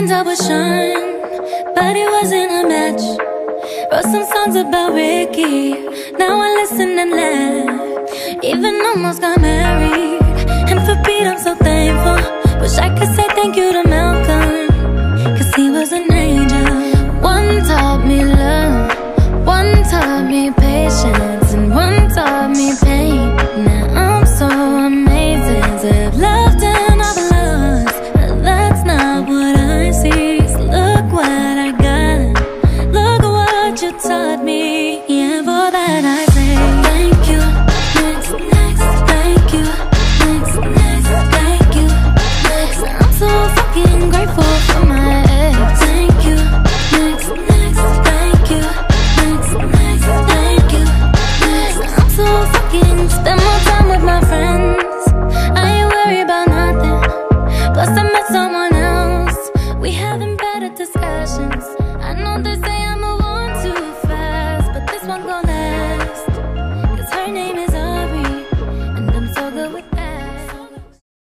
and I was Sean But it wasn't a match. Wrote some songs about Ricky. Now I listen and laugh. Even almost got married. And for Pete I'm so